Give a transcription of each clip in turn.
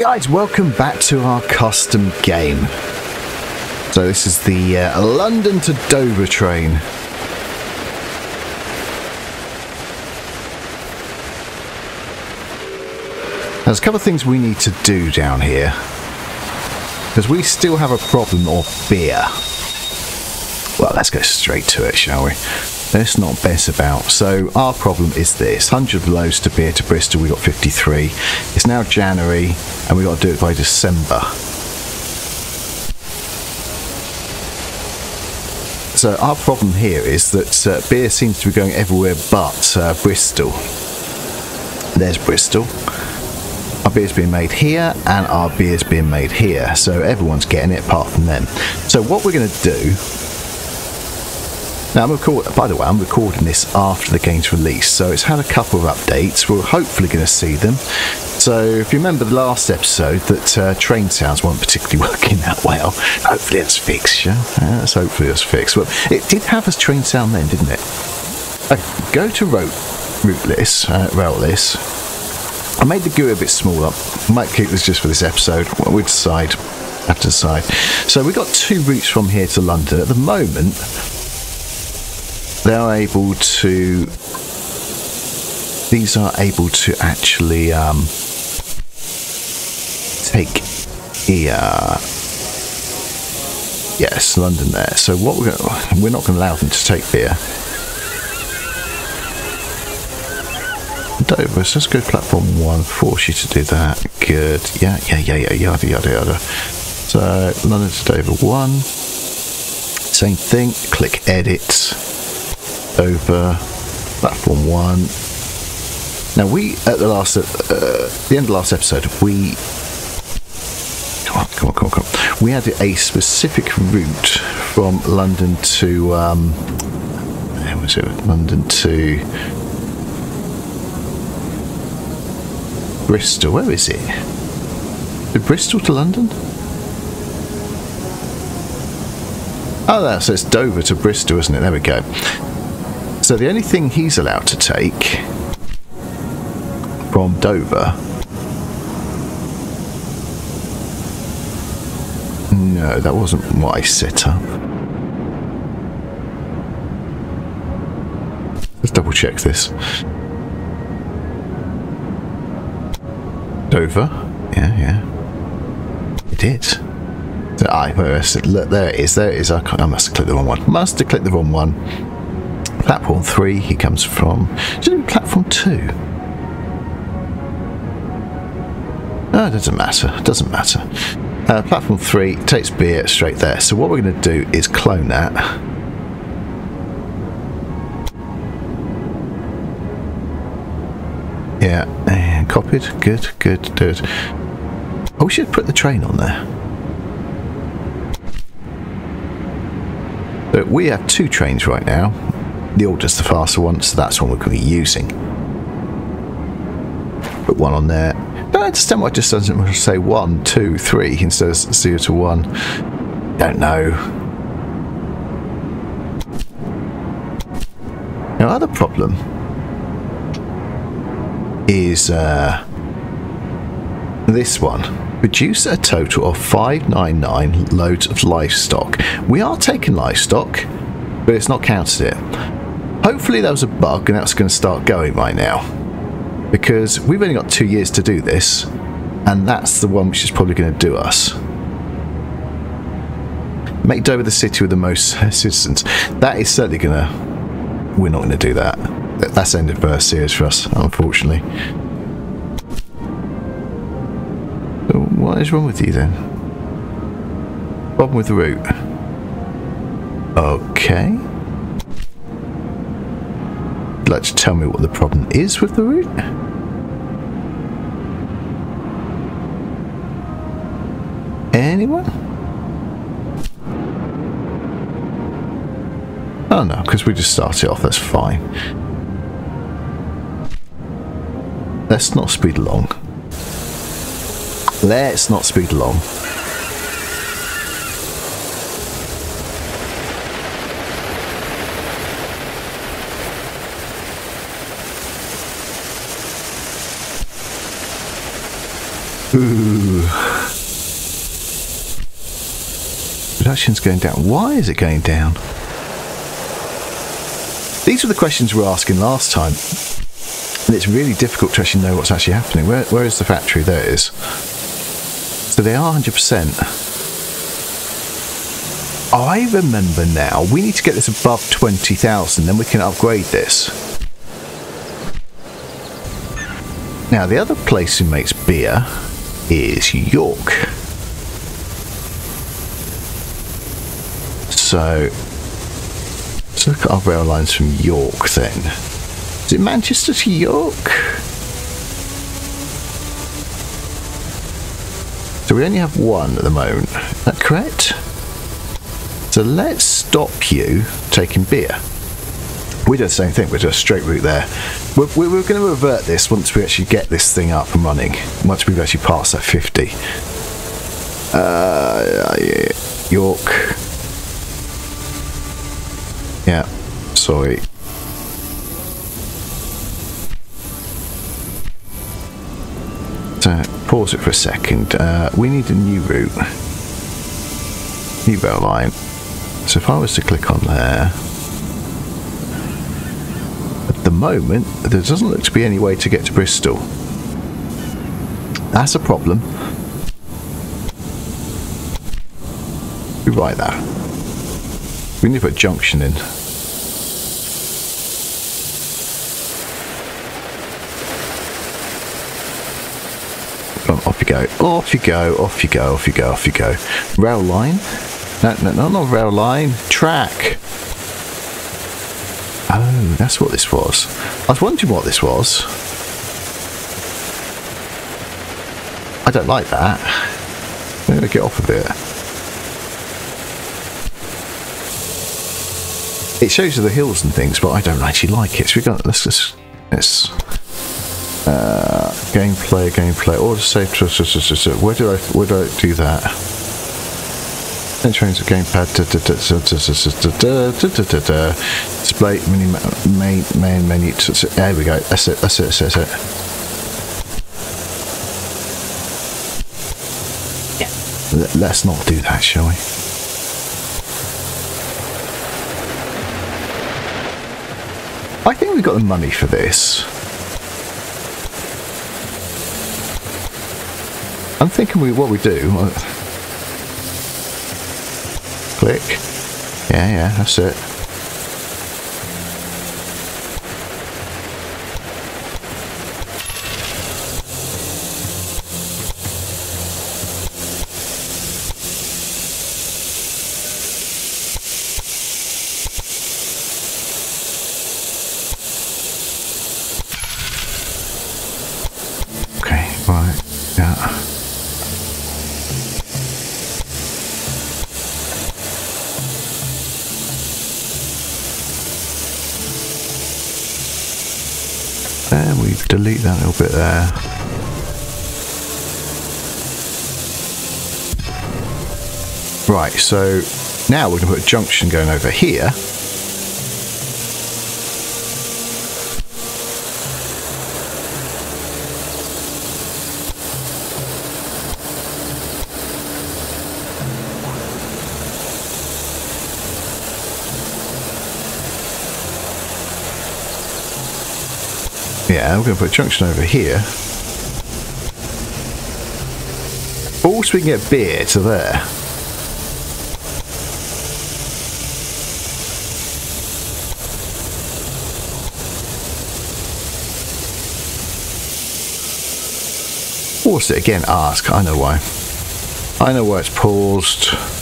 Hey guys, welcome back to our custom game. So this is the uh, London to Dover train. There's a couple of things we need to do down here. Because we still have a problem of beer. Well, let's go straight to it, shall we? Let's not mess about. So our problem is this: 100 loads to beer to Bristol. We got 53. It's now January, and we got to do it by December. So our problem here is that uh, beer seems to be going everywhere but uh, Bristol. There's Bristol. Our beer's being made here, and our beer's being made here. So everyone's getting it apart from them. So what we're going to do now, I'm record- by the way, I'm recording this after the game's release, so it's had a couple of updates. We're hopefully going to see them. So, if you remember the last episode, that uh, train sounds weren't particularly working that well. Hopefully, it's fixed, yeah? yeah that's hopefully it's fixed. Well, it did have a train sound then, didn't it? Okay, go to route, route list, uh, rail list. I made the GUI a bit smaller. Might keep this just for this episode. We'll decide. Have to decide. So we got two routes from here to London. At the moment, they're able to these are able to actually um, take here. Yes London there. So what we're going we're not going to allow them to take beer. Dover so let's go platform one force you to do that. Good. Yeah yeah yeah yeah yada yada yada. So London to Dover one. Same thing click edit over platform one. Now we at the last uh, the end of the last episode we come on come on come on come on we had a specific route from London to um, where was it London to Bristol. Where is it? Is Bristol to London? Oh, that's so it's Dover to Bristol, isn't it? There we go. So the only thing he's allowed to take from Dover. No, that wasn't what I set up. Let's double check this. Dover? Yeah, yeah. It. So I, look, there it is, there it is. I, I must have clicked the wrong one. Must have clicked the wrong one. Platform 3 he comes from. Should it platform 2? No, it doesn't matter. Doesn't matter. Uh, platform 3 takes beer straight there. So what we're going to do is clone that. Yeah, and copied. Good, good, good. Oh, we should put the train on there. But we have two trains right now the oldest, the faster one, so that's one we're going to be using. Put one on there. Don't understand why it just doesn't say one, two, three instead of zero to one. Don't know. Now, other problem is uh, this one. Produce a total of 599 loads of livestock. We are taking livestock, but it's not counted it. Hopefully that was a bug and that's going to start going right now. Because we've only got two years to do this, and that's the one which is probably going to do us. Make Dover the city with the most citizens. That is certainly going to... We're not going to do that. That's end ended first series for us, unfortunately. What is wrong with you then? Problem with the route. Okay like to tell me what the problem is with the route? Anyone? Oh no, because we just started off, that's fine. Let's not speed along. Let's not speed along. Production's going down. Why is it going down? These were the questions we were asking last time. And it's really difficult to actually know what's actually happening. Where, where is the factory? There it is. So they are 100%. I remember now. We need to get this above 20,000, then we can upgrade this. Now, the other place who makes beer is York. So, let's look at our rail lines from York then. Is it Manchester to York? So we only have one at the moment. Is that correct? So let's stop you taking beer. We do the same thing, we do a straight route there. We're, we're, going to revert this once we actually get this thing up and running, once we've actually passed that 50. Uh, York. Yeah, sorry. So, pause it for a second. Uh, we need a new route. New rail line. So if I was to click on there, the moment, there doesn't look to be any way to get to Bristol. That's a problem. We write that. We need to put junction in. off you go, off you go, off you go, off you go, off you go. Rail line no, no, no, not rail line. Track. Oh, that's what this was. I was wondering what this was. I don't like that. I'm going to get off a bit. It shows you the hills and things, but I don't actually like it. So we got let's just let's uh, gameplay, gameplay, auto save. Where do I where do I do that? Then change the gamepad. Display mini main main menu. There we go. That's it. That's it. That's it. That's it. Yeah. Let's not do that, shall we? I think we've got the money for this. I'm thinking we what we do. Click. Yeah, yeah, that's it. Right, so now we're going to put a junction going over here. Yeah, we're going to put a junction over here. Also, we can get beer to there. Force it again, ah, ask. I know why. I know why it's paused.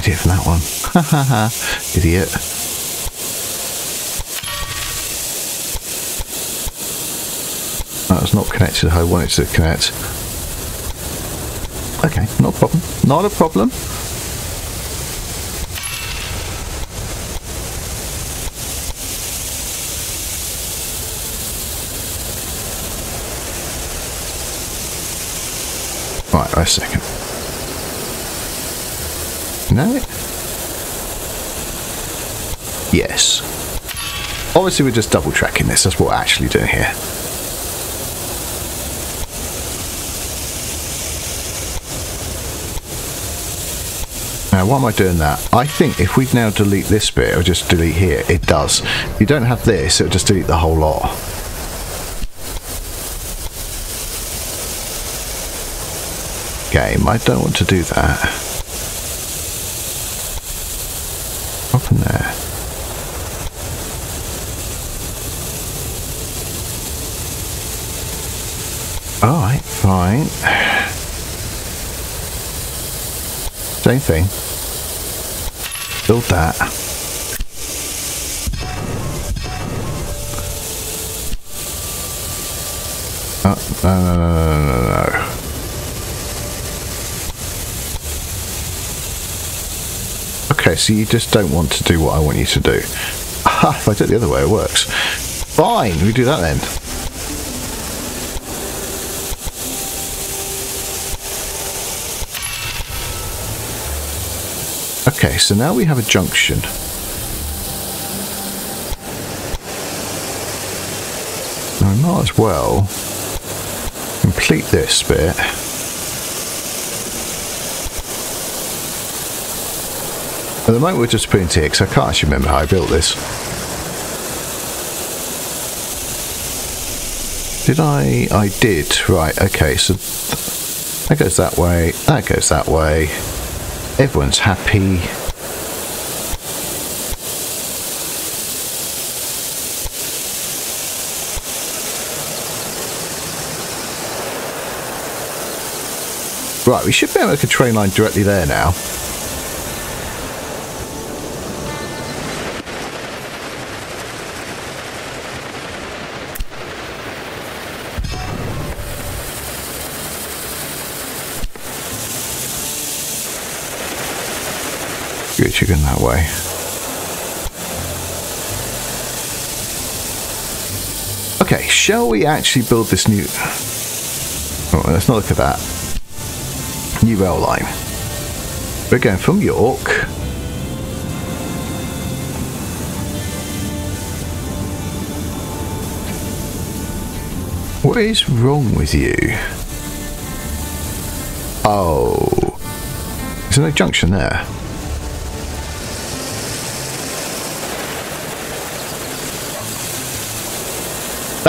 idea for that one. Idiot. That's not connected how I want it to connect. Okay, not a problem. Not a problem. Right, a second. Yes. Obviously we're just double tracking this, that's what we're actually doing here. Now, why am I doing that? I think if we now delete this bit, or just delete here, it does. If you don't have this, it'll just delete the whole lot. Game, I don't want to do that. Up in there. Alright, fine. Same thing. Build that. Oh, no, no, no, no, no, no. Okay, so you just don't want to do what I want you to do. Ah, if I do it the other way, it works. Fine, we do that then. Okay, so now we have a junction. We might as well complete this bit. At the moment we're just putting ticks, I can't actually remember how I built this. Did I? I did, right, okay, so that goes that way, that goes that way. Everyone's happy. Right, we should be able to make a train line directly there now. Good, going that way. Okay, shall we actually build this new... Oh, let's not look at that. New rail line. We're going from York... What is wrong with you? Oh. There's no junction there?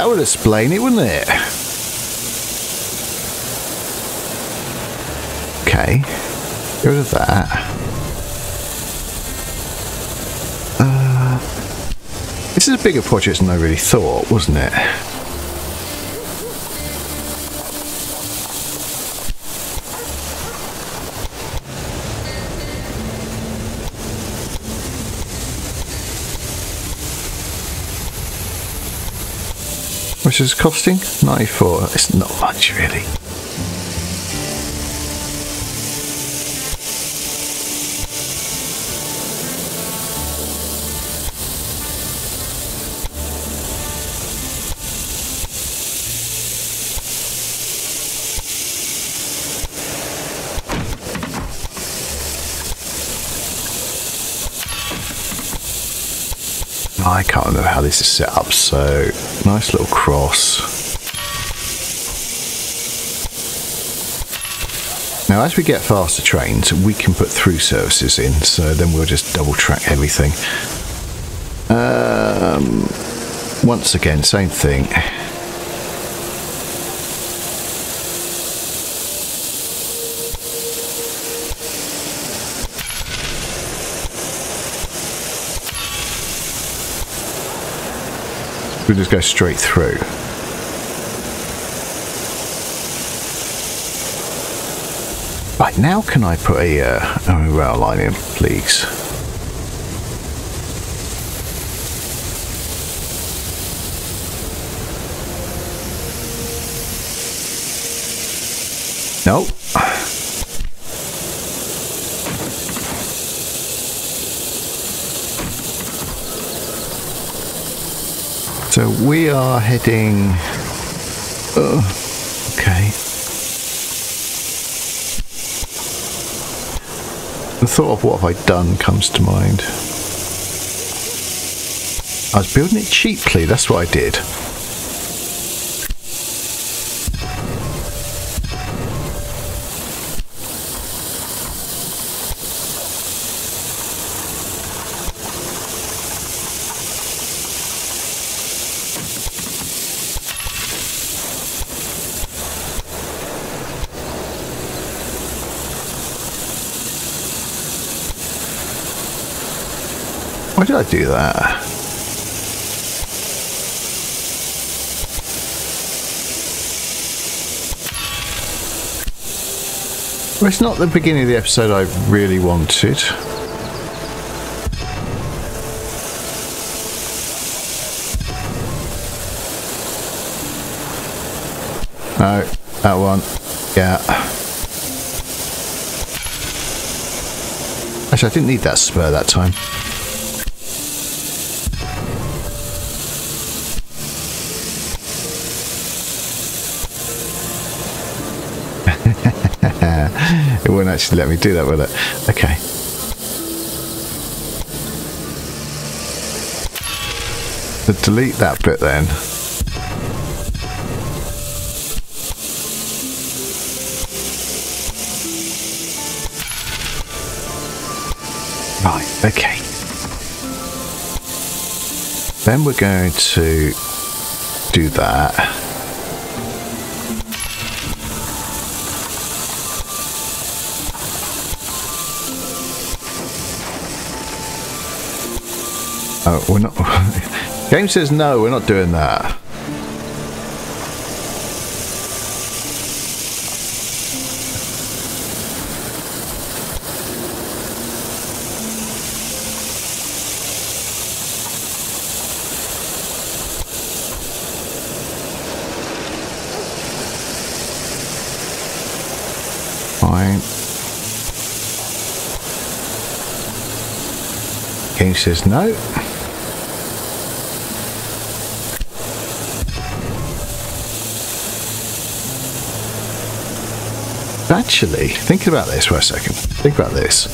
That would explain it, wouldn't it? Okay. Get rid of that. Uh, this is a bigger project than I really thought, wasn't it? Which is costing 94. It's not much really. I can't remember how this is set up, so nice little cross. Now as we get faster trains, we can put through services in, so then we'll just double track everything. Um, once again, same thing. We just go straight through. Right, now can I put a, uh, a rail line in, please? Nope. we are heading. Uh, okay. The thought of what have I done comes to mind. I was building it cheaply, that's what I did. Why did I do that? Well, it's not the beginning of the episode I really wanted. No, that one. Yeah. Actually, I didn't need that spur that time. Actually let me do that, with it? Okay. Delete that bit then. Right, okay. Then we're going to do that. Oh, we're not. Game says no, we're not doing that. Game says no. Actually, think about this for a second. Think about this.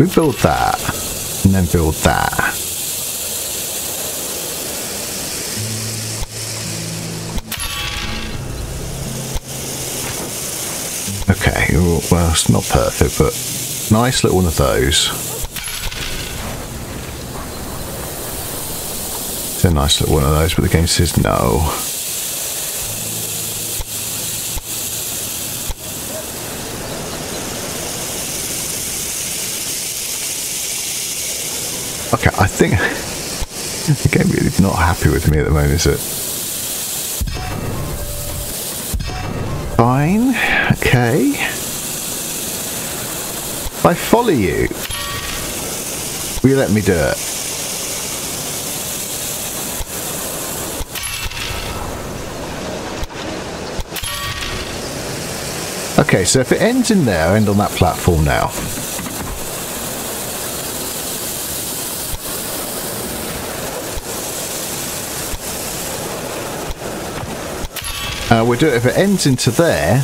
We build that, and then build that. Okay, well, it's not perfect, but nice little one of those. It's a nice little one of those, but the game says no. Okay, I think the game is not happy with me at the moment, is it? Fine. Okay. I follow you, will you let me do it? Okay, so if it ends in there, end on that platform now. Uh, we'll do it if it ends into there.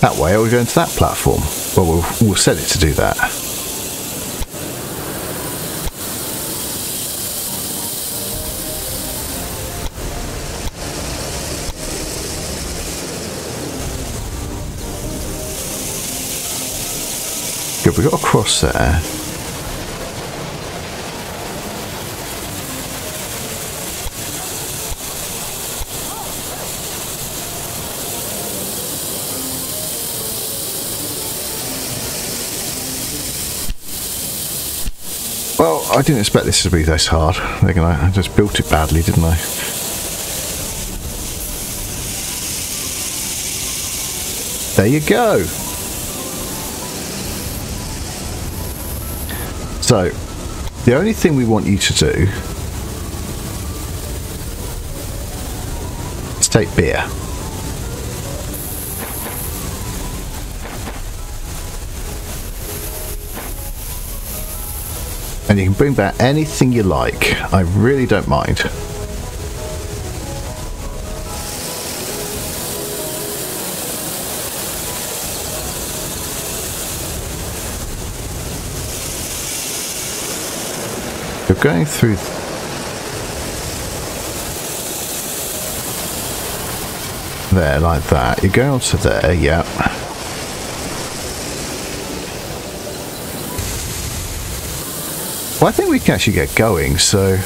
That way, we'll go into that platform. Well, we'll, set it to do that. Good, we got a cross there. I didn't expect this to be this hard. They're gonna, I just built it badly, didn't I? There you go. So, the only thing we want you to do is take beer. And you can bring back anything you like. I really don't mind. You're going through there like that. You go onto there, yeah. Well, I think we can actually get going, so...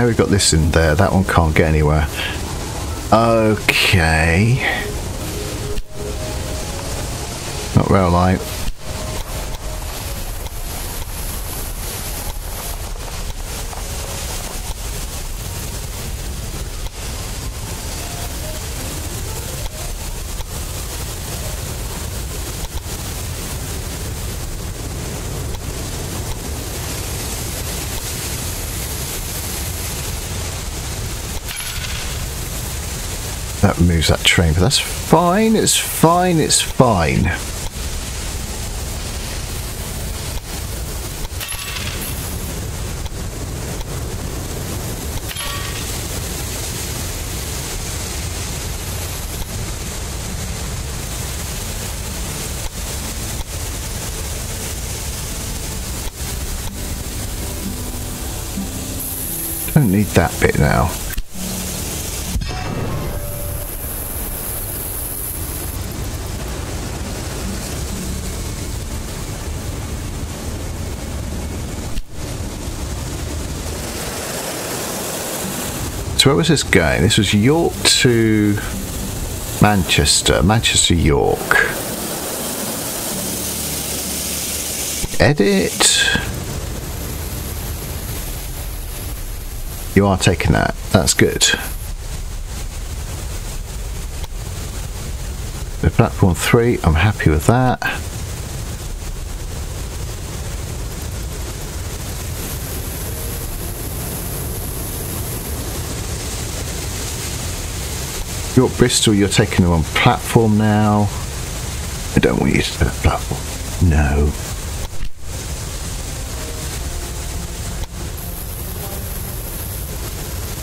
now we've got this in there. That one can't get anywhere. Okay. Not rail light. That that train, but that's fine, it's fine, it's fine. Don't need that bit now. So where was this going? This was York to Manchester. Manchester, York. Edit. You are taking that. That's good. The platform three, I'm happy with that. York Bristol, you're taking the wrong platform now. I don't want you to take that platform. No.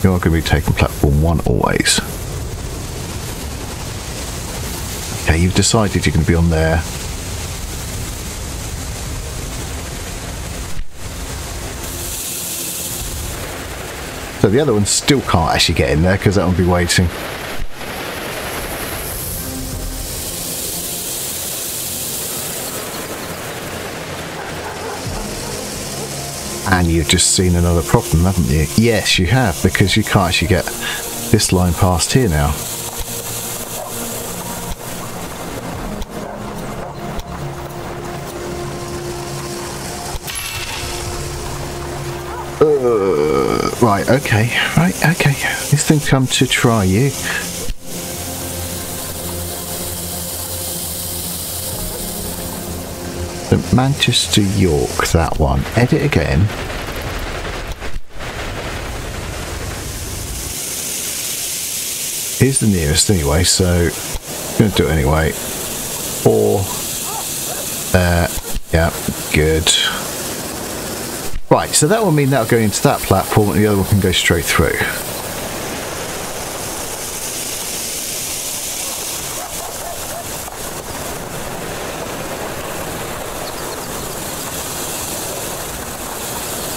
You're going to be taking platform one always. Okay, you've decided you're going to be on there. So the other one still can't actually get in there because that one will be waiting. And you've just seen another problem, haven't you? Yes, you have, because you can't actually get this line past here now. Uh, right, okay, right, okay. This thing come to try you. Manchester, York, that one. Edit again. Here's the nearest anyway, so I'm going to do it anyway. Or There. Yeah, good. Right, so that will mean that'll go into that platform and the other one can go straight through.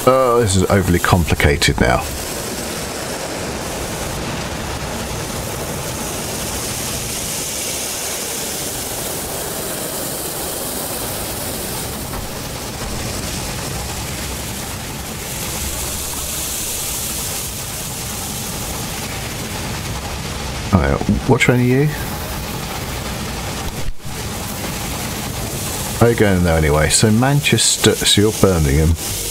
Oh, this is overly complicated now. Oh, what train are you? Oh, you're going there anyway. So Manchester, so you're Birmingham.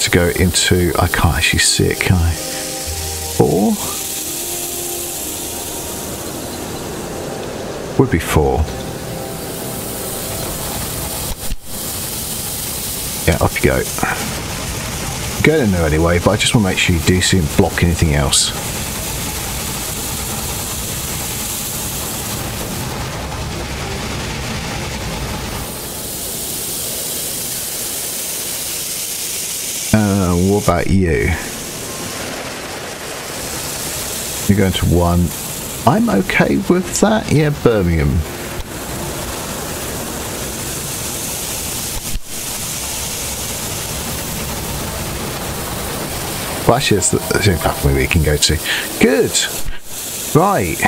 To go into, I can't actually see it, can I? Four? Would be four. Yeah, off you go. Go in there anyway, but I just want to make sure you do see and block anything else. Uh, what about you? You're going to one. I'm okay with that. Yeah, Birmingham. Well, actually, that's the, the only platform we can go to. Good. Right.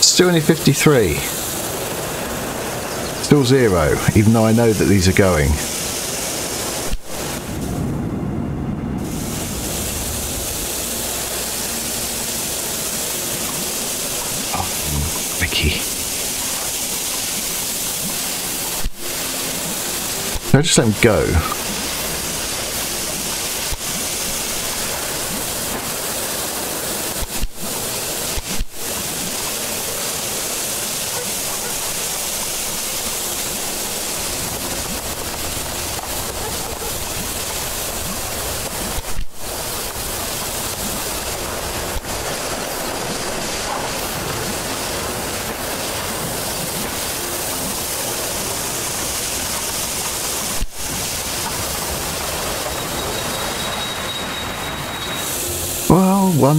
Still only 53. Still zero, even though I know that these are going. Oh, Vicky. No, just let him go.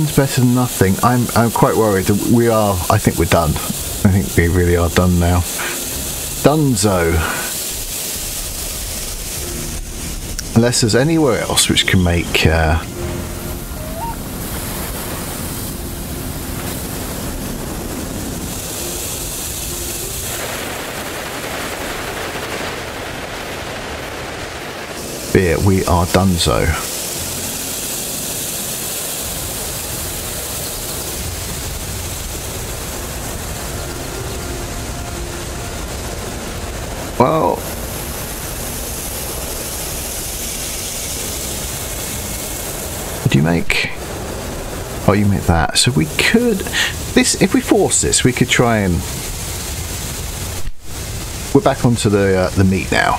One's better than nothing. I'm I'm quite worried that we are. I think we're done. I think we really are done now. Dunzo. Unless there's anywhere else which can make. Uh, beer, we are donezo. Well, would you make? Oh, you make that. So we could this if we force this, we could try and we're back onto the uh, the meat now.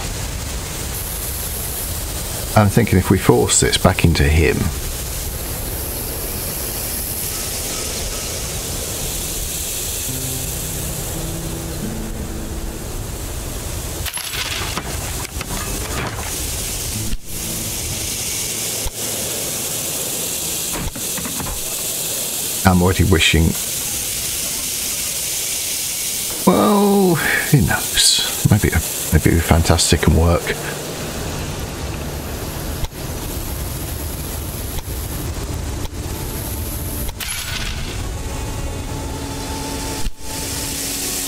I'm thinking if we force this back into him. I'm already wishing. Well, who knows? Maybe maybe it'll be fantastic and work.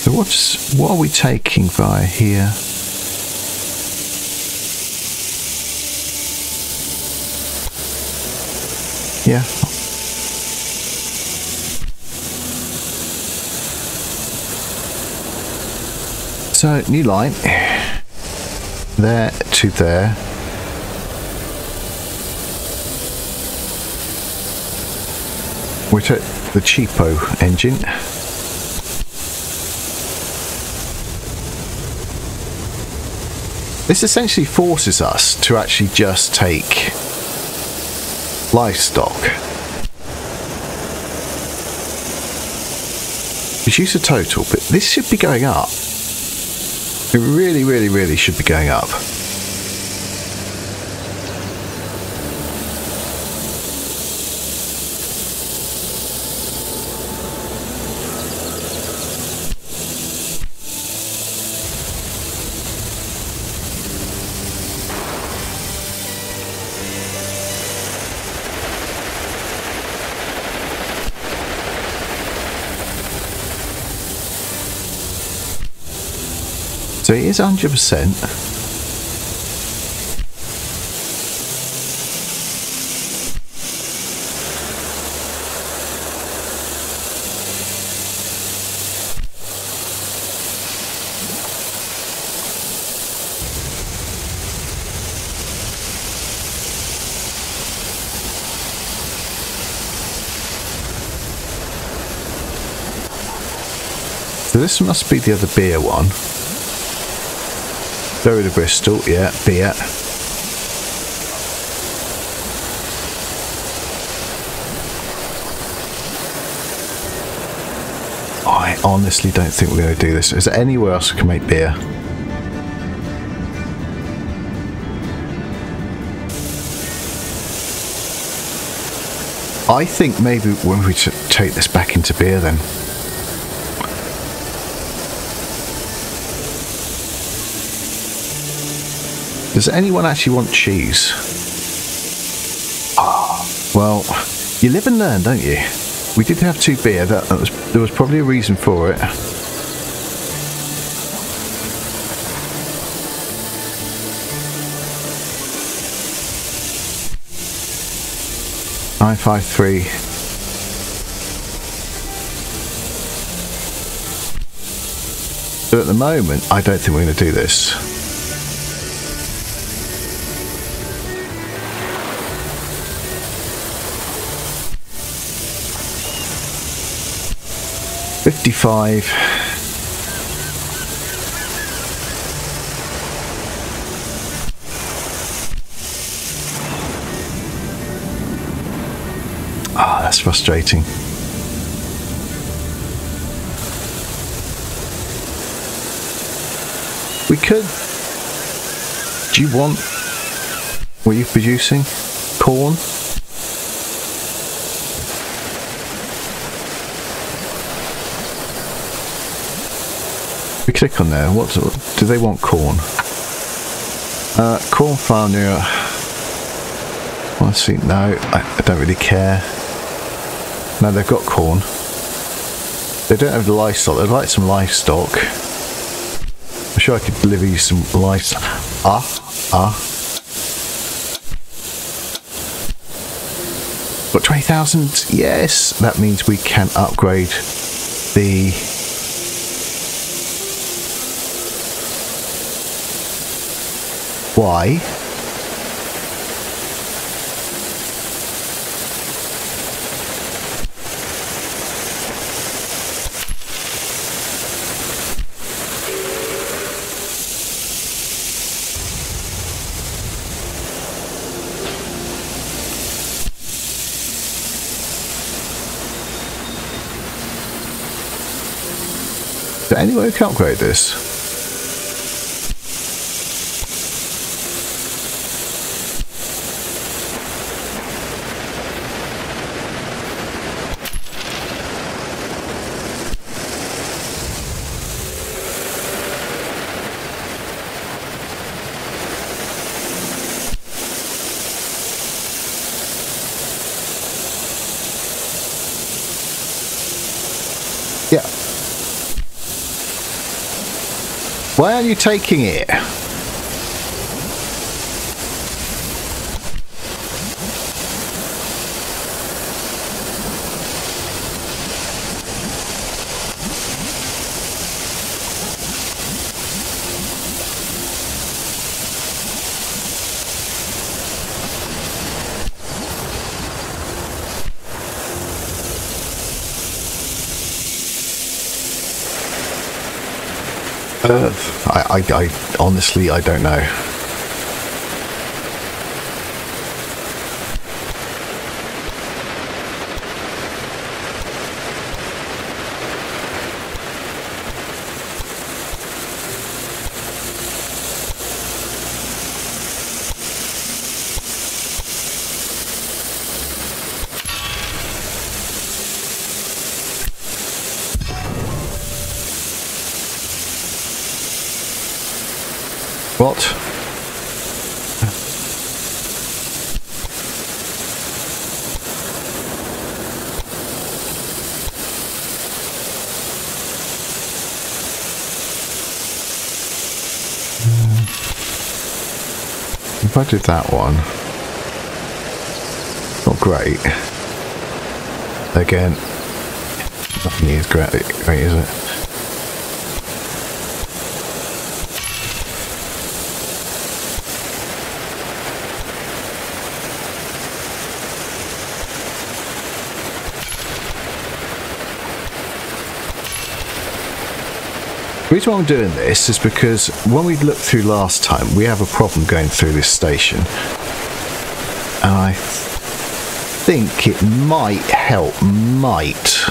So what's what are we taking via here? Yeah, So, new line. There to there. We took the cheapo engine. This essentially forces us to actually just take livestock. Reduce the total, but this should be going up. It really, really, really should be going up. 100%. So this must be the other beer one. Bury the Bristol, yeah, beer. I honestly don't think we're going to do this. Is there anywhere else we can make beer? I think maybe when we take this back into beer then. Does anyone actually want cheese? Ah, well, you live and learn, don't you? We did have two beer. That, that was there was probably a reason for it. Nine five three. So at the moment, I don't think we're going to do this. Fifty-five. Ah, that's frustrating. We could. Do you want what you're producing? Corn? We click on there. What do they want? Corn. Uh, corn farm near. see. no. I, I don't really care. No, they've got corn. They don't have the livestock. They'd like some livestock. I'm sure I could deliver you some livestock. Ah, ah. Got 20,000? Yes. That means we can upgrade the Why? Is there any way we can upgrade this? You taking it? Uh, I, I, honestly, I don't know. What? Hmm. If I did that one, not great. Again, nothing is great, great is it? The reason why I'm doing this is because when we looked through last time, we have a problem going through this station. And I think it might help, might.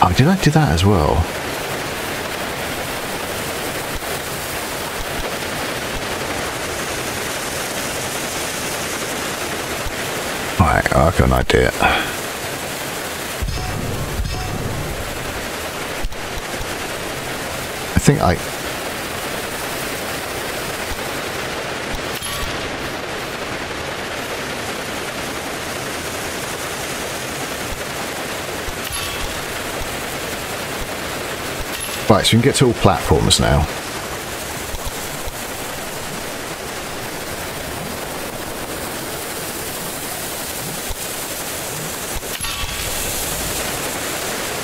Oh, did I do that as well? Right, I've got an idea. I. Right, so we can get to all platforms now.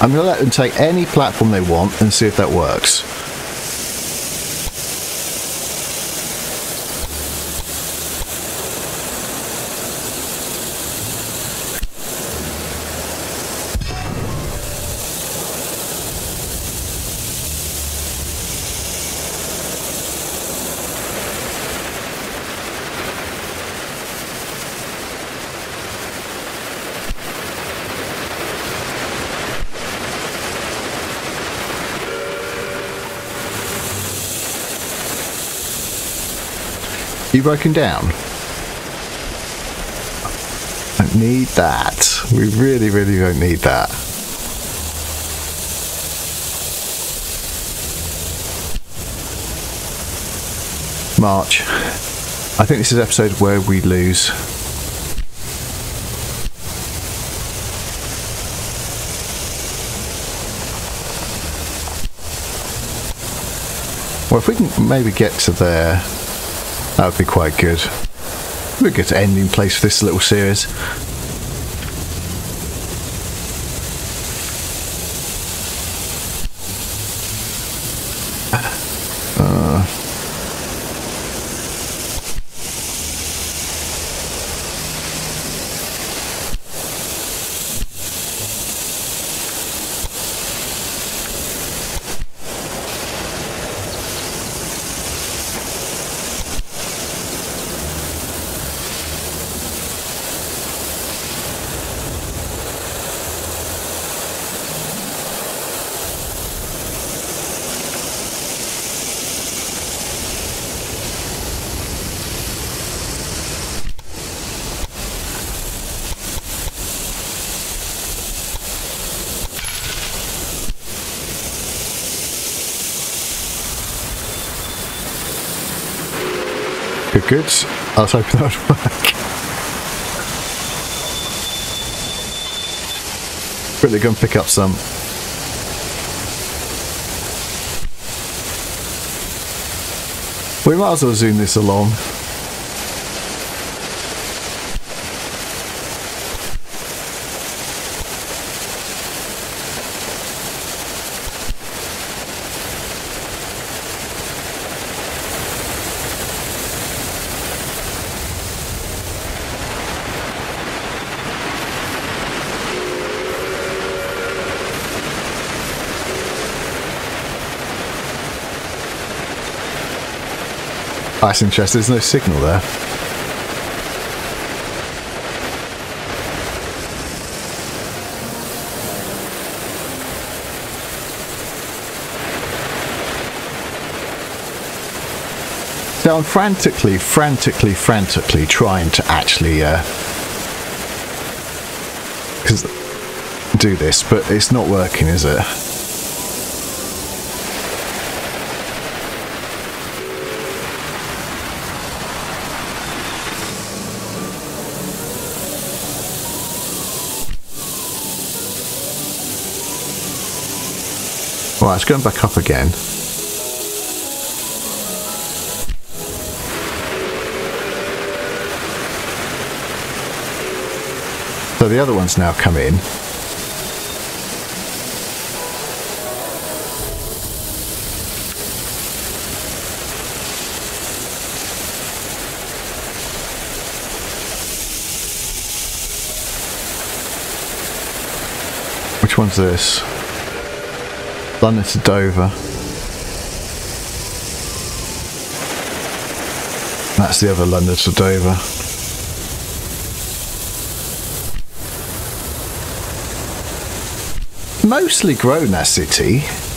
I'm going to let them take any platform they want and see if that works. You broken down? Don't need that. We really, really don't need that. March. I think this is episode where we lose. Well, if we can maybe get to there, that would be quite good. We'll get to ending place for this little series. Good, good. Was hoping that would work. Quickly go and pick up some. We might as well zoom this along. That's interesting. There's no signal there. So I'm frantically, frantically, frantically trying to actually uh, do this, but it's not working, is it? It's going back up again. So the other one's now come in. Which one's this? London to Dover. That's the other London to Dover. Mostly grown that city.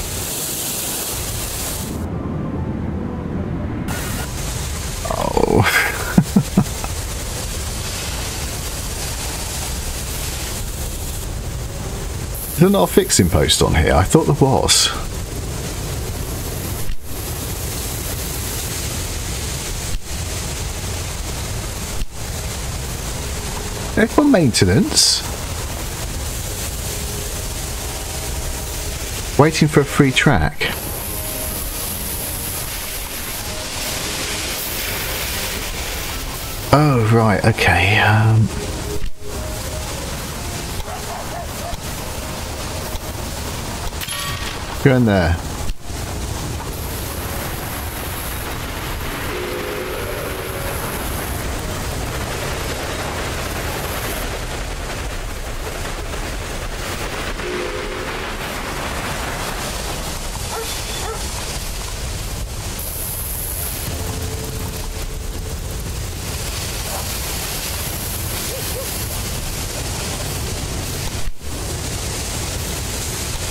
There not a fixing post on here? I thought there was. For maintenance. Waiting for a free track. Oh, right, okay. Um, go in there.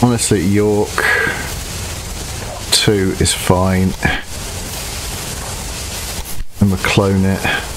honestly, York 2 is fine. And we'll clone it.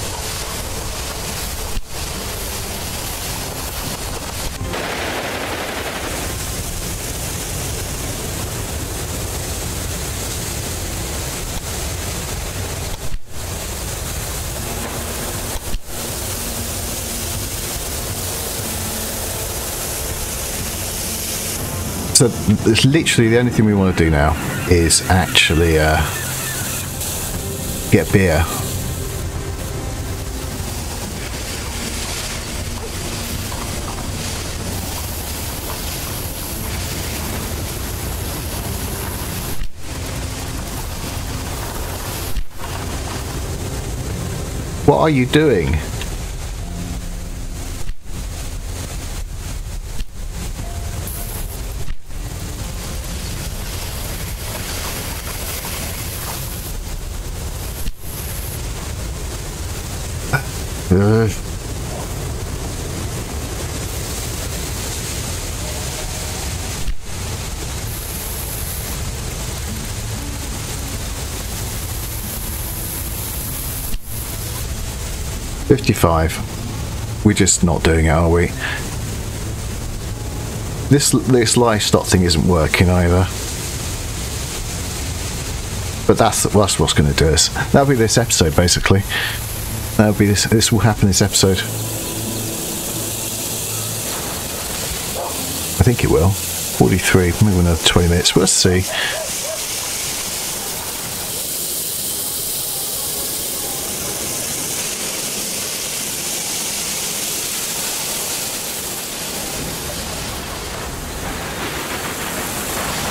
So it's literally the only thing we want to do now is actually uh, get beer. What are you doing? 55. We're just not doing it, are we? This, this livestock thing isn't working either. But that's, that's what's going to do us. That'll be this episode, basically. That'll be this. This will happen this episode. I think it will. 43, maybe another 20 minutes. We'll see.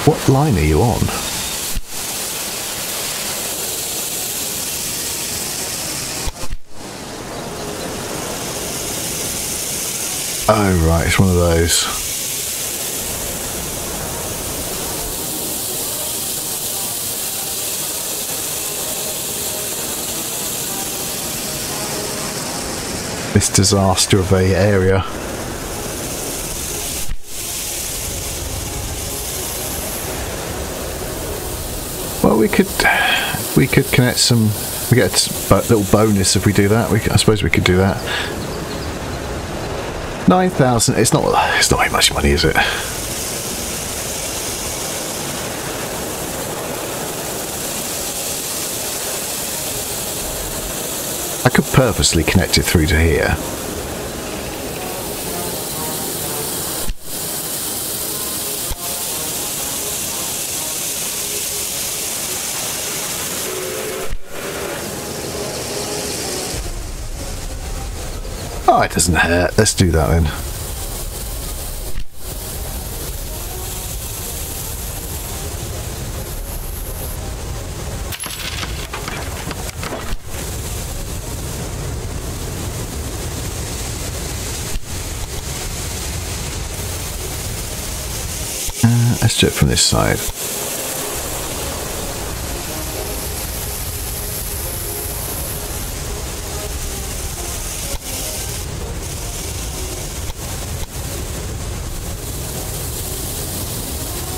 What line are you on? Oh, right, it's one of those. This disaster of a area. Well, we could we could connect some. We get a little bonus if we do that. We, I suppose we could do that. Nine thousand. It's not. It's not very much money, is it? I could purposely connect it through to here. Doesn't hurt. Let's do that then. Uh, let's do it from this side.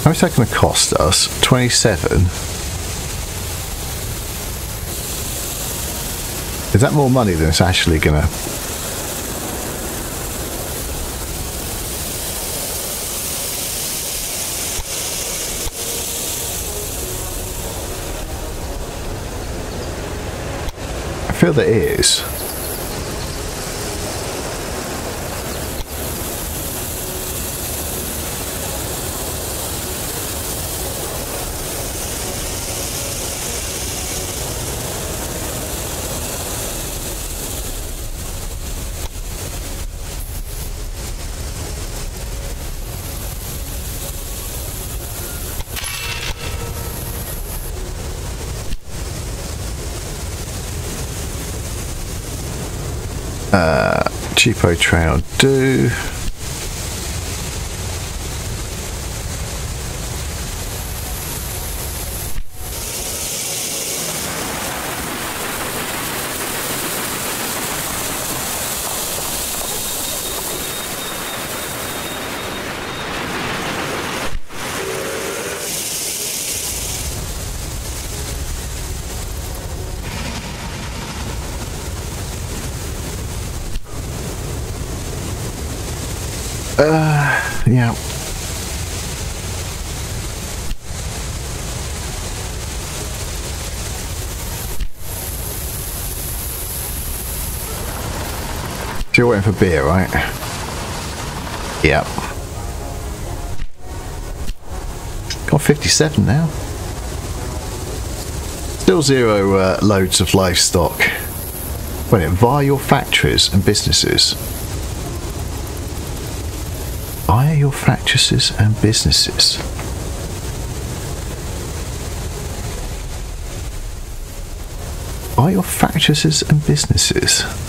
How much is that going to cost us? 27. Is that more money than it's actually going to... I feel it is. Cheapo trail do. For beer, right? Yep. Got 57 now. Still zero uh, loads of livestock. Wait, via your factories and businesses via your factories and businesses. Via your factories and businesses.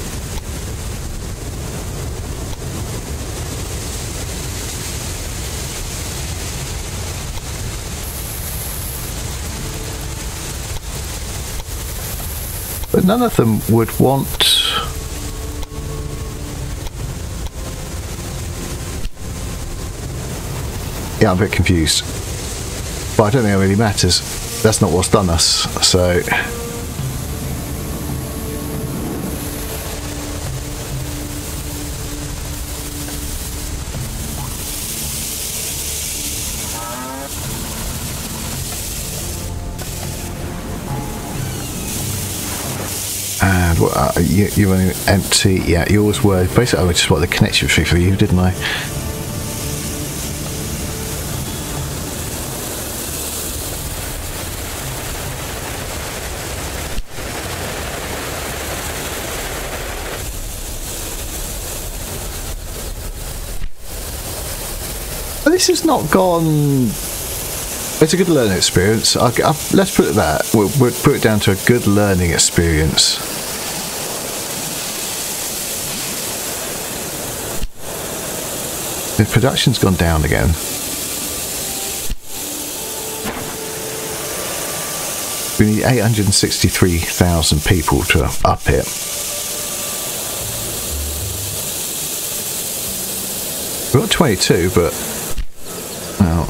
None of them would want yeah, I'm a bit confused. But I don't think it really matters. That's not what's done us, so... Uh, you, you were empty, yeah, yours were. Basically, I just want the connection fee for you, didn't I? this has not gone. It's a good learning experience. I, I, let's put it that. We'll, we'll put it down to a good learning experience. The production's gone down again. We need 863,000 people to up it. We've got 22, but well.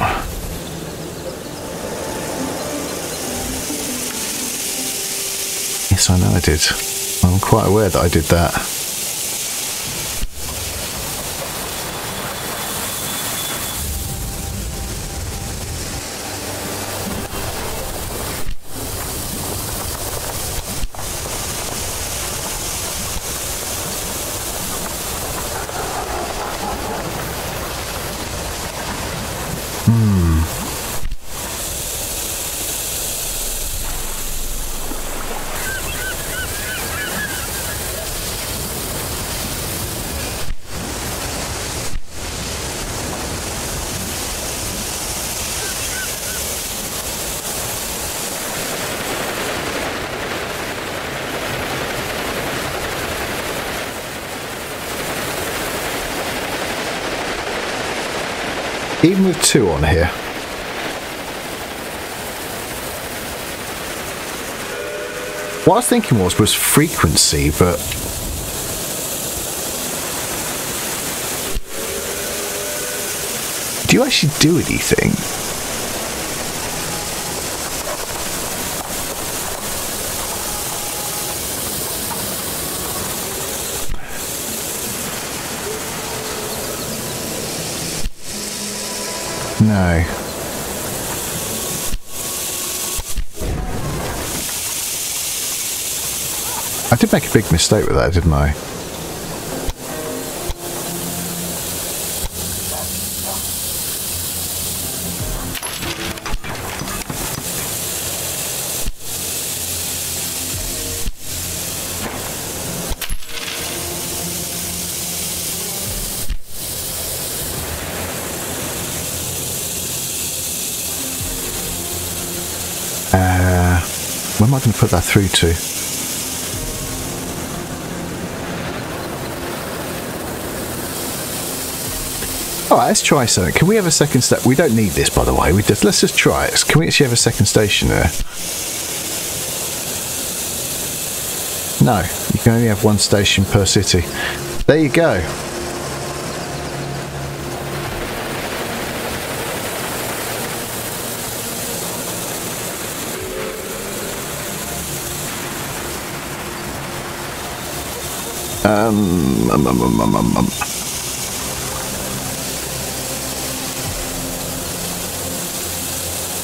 Yes, I know I did. I'm quite aware that I did that. two on here. What I was thinking was was frequency, but do you actually do anything? No. I did make a big mistake with that, didn't I? That through to? Alright, let's try something. Can we have a second step? We don't need this, by the way. We just Let's just try it. Can we actually have a second station there? No, you can only have one station per city. There you go. Um, um, um, um, um, um, um.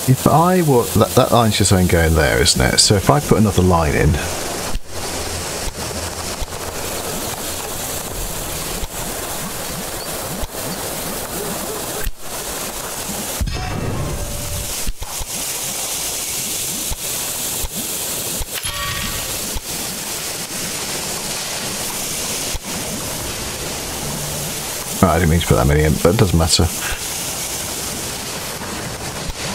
If I were that, that line's just ain't going there, isn't it? So if I put another line in, Mean to put that many in, but it doesn't matter.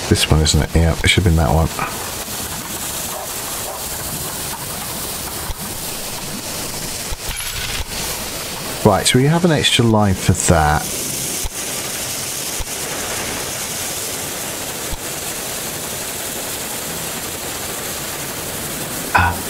This one, isn't it? Yeah, it should have been that one. Right, so we have an extra line for that. Ah.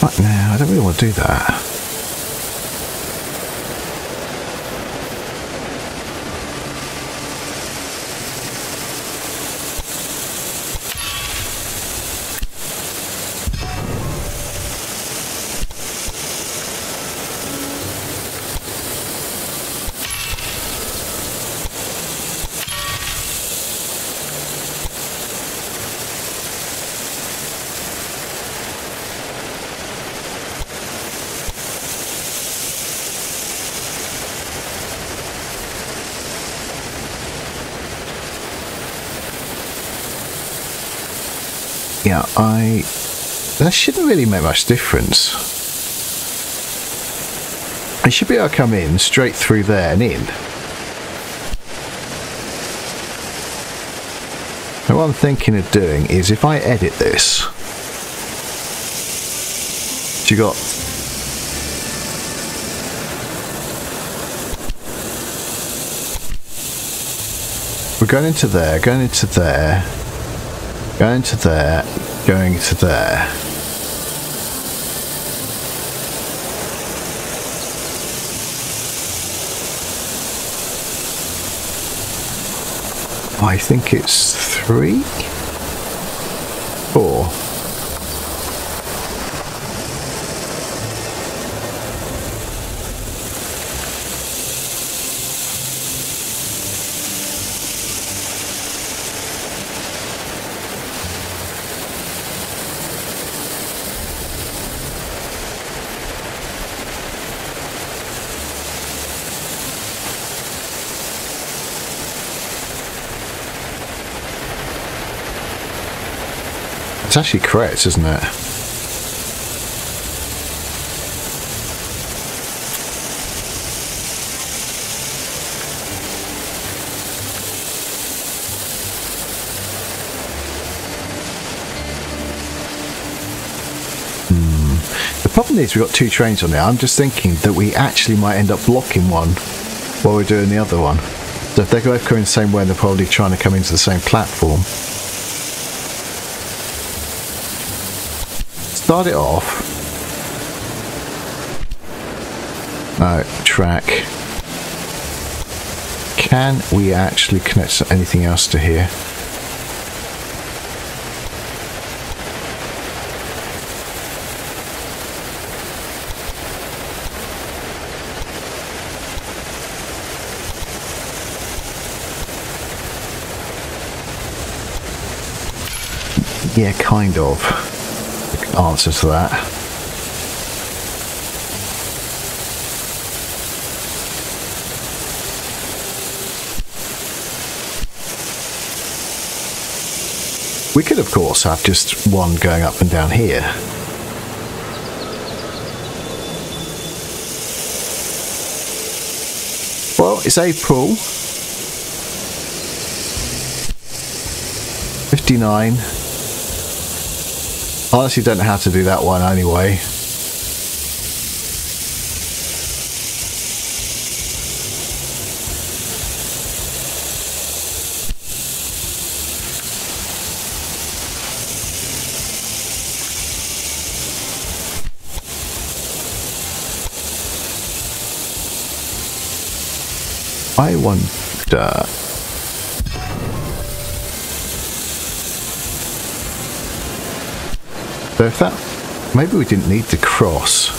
Right now, I don't really want to do that. Yeah, I. That shouldn't really make much difference. I should be able to come in straight through there and in. And what I'm thinking of doing is if I edit this, you got we're going into there, going into there, going to there, going to there. I think it's three, actually correct, isn't it? Hmm. The problem is we've got two trains on there. I'm just thinking that we actually might end up blocking one while we're doing the other one. So if they're both coming the same way, they're probably trying to come into the same platform. Start it off. No, track. Can we actually connect anything else to here? Yeah, kind of. Answer to that. We could, of course, have just one going up and down here. Well, it's April. 59 honestly don't know how to do that one anyway. I wonder So if that, maybe we didn't need to cross.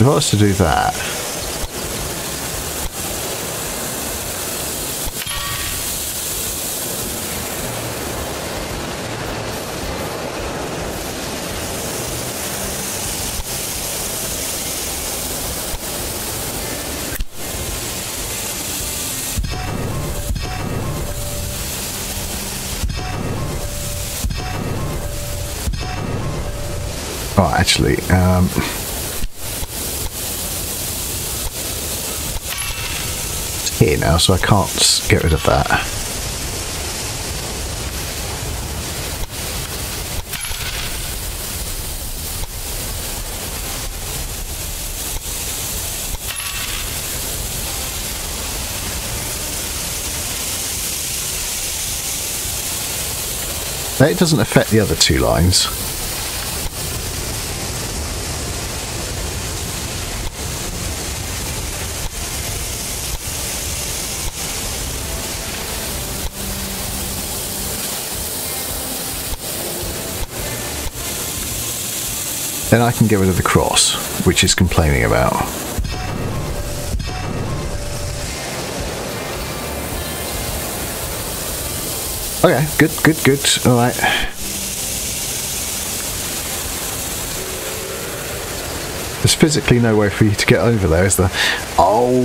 If I was to do that, actually, um, it's here now, so I can't get rid of that. It doesn't affect the other two lines. Then I can get rid of the cross, which is complaining about. Okay, good, good, good. Alright. There's physically no way for you to get over there, is there? Oh,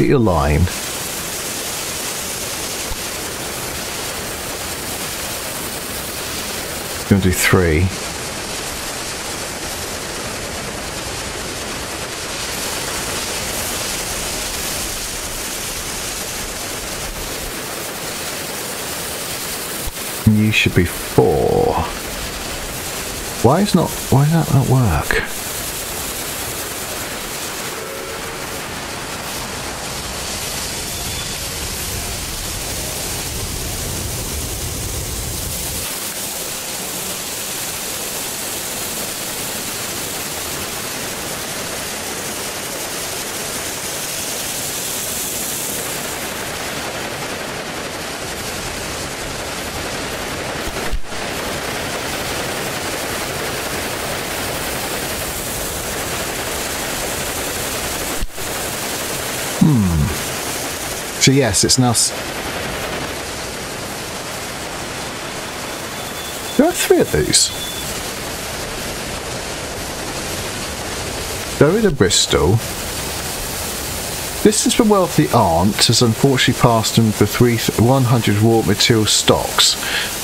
edit your line. Going to do three. You should be four. Why is not? Why does that not work? So yes, it's now. There are three of these. Buried in Bristol. This is from wealthy aunt has unfortunately passed them for three 100 raw material stocks.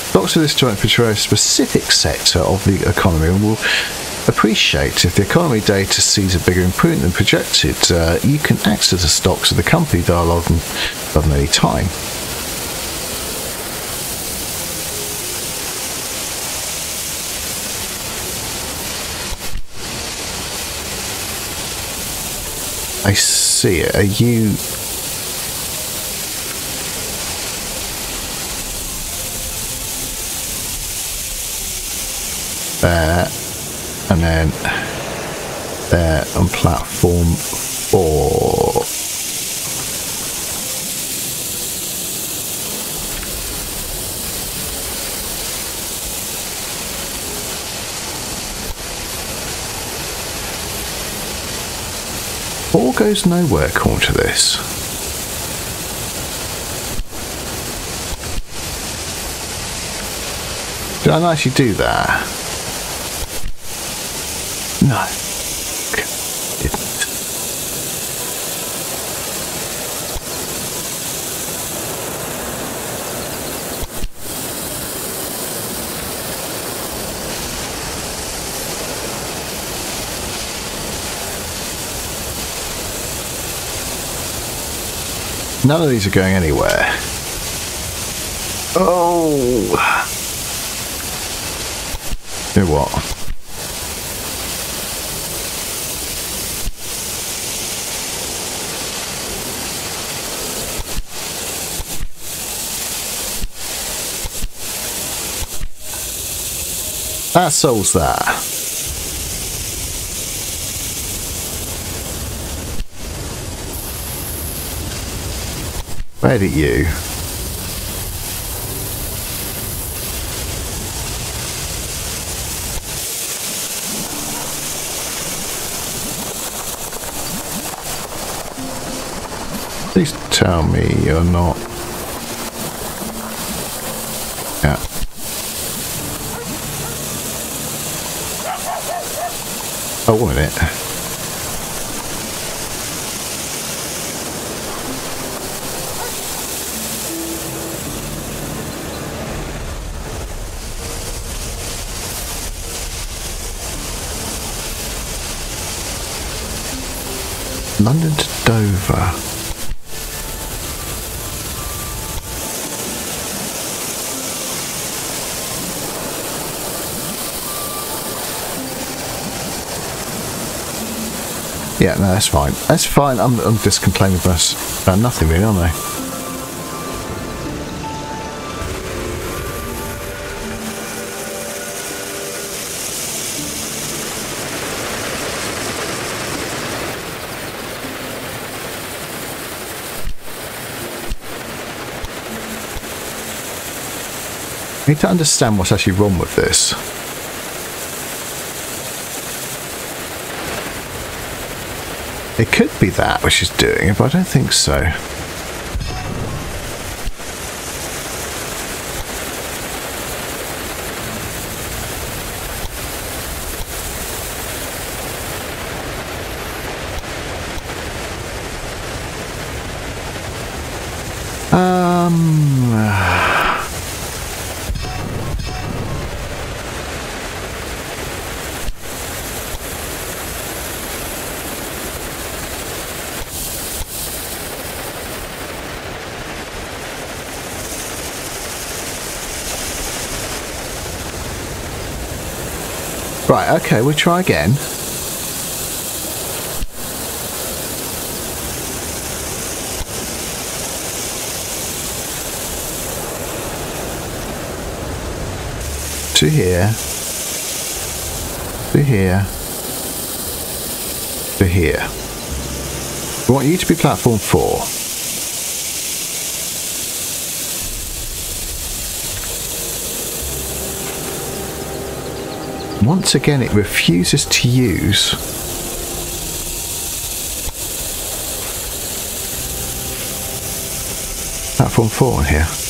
Stocks of this joint portray a specific sector of the economy and will appreciate if the economy data sees a bigger improvement than projected. Uh, you can access the stocks of the company dialogue at any time. I see it. Are you there and then there on platform four. Four goes nowhere according to this. Did I actually do that? No. Didn't. None of these are going anywhere. Oh. Know what? That solves that. Where did you? Please tell me you're not Oh, a minute. London to Dover. Yeah, no, that's fine. That's fine. I'm, I'm just complaining about, about nothing really, aren't I? I need to understand what's actually wrong with this. It could be that which is doing it, but I don't think so. Right, okay, we'll try again. To here. To here. To here. We want you to be platform 4. Once again it refuses to use platform 4 here.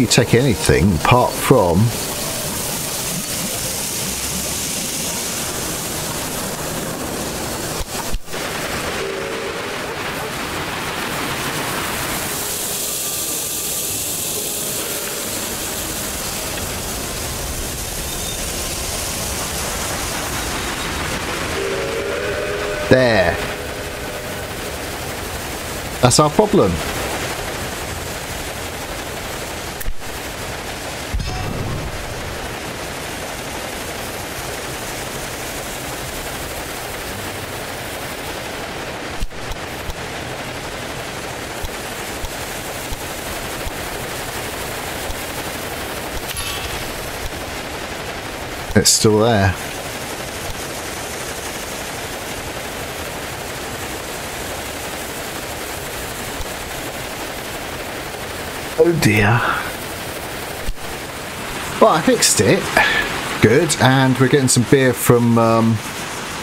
You take anything apart from There. That's our problem. It's still there. Oh dear. Well, I fixed it. Good, and we're getting some beer from um,